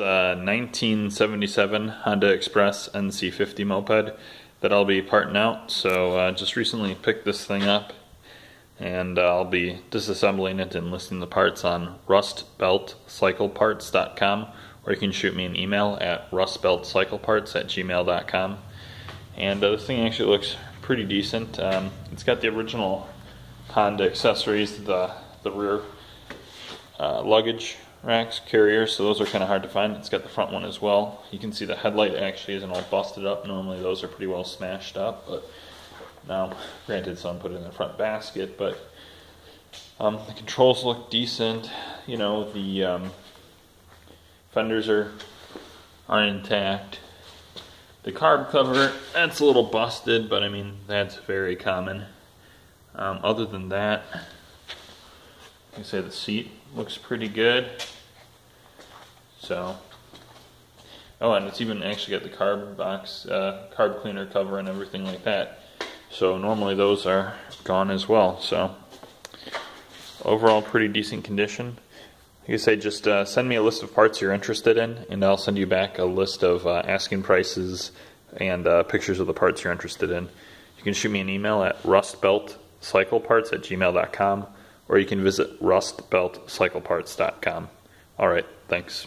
Uh, 1977 Honda Express NC50 moped that I'll be parting out. So uh, just recently picked this thing up and uh, I'll be disassembling it and listing the parts on rustbeltcycleparts.com or you can shoot me an email at rustbeltcycleparts at gmail.com. And uh, this thing actually looks pretty decent. Um, it's got the original Honda accessories, the, the rear uh, luggage racks, carriers, so those are kind of hard to find. It's got the front one as well. You can see the headlight actually isn't all busted up. Normally those are pretty well smashed up, but now, granted, some put it in the front basket, but um, the controls look decent. You know, the um, fenders are, are intact. The carb cover, that's a little busted, but I mean, that's very common. Um, other than that, like I say the seat looks pretty good. So, oh, and it's even actually got the carb box, uh, carb cleaner cover and everything like that. So normally those are gone as well. So overall, pretty decent condition. Like I say, just uh, send me a list of parts you're interested in, and I'll send you back a list of uh, asking prices and uh, pictures of the parts you're interested in. You can shoot me an email at rustbeltcycleparts at gmail.com or you can visit rustbeltcycleparts.com. All right, thanks.